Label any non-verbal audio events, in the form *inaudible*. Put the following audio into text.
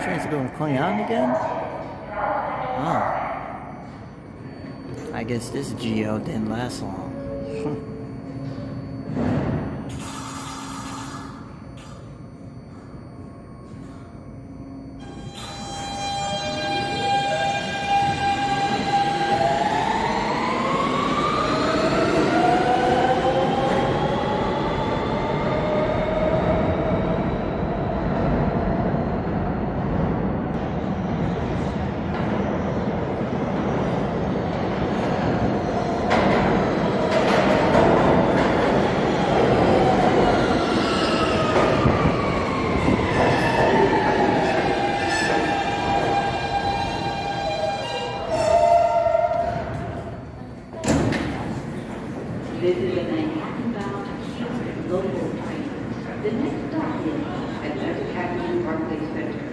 Klingon again? Oh. I guess this Geo didn't last long. *laughs* This is the Manhattan-bound Houston local train. The next stop is Atlantic Avenue Barclays Center.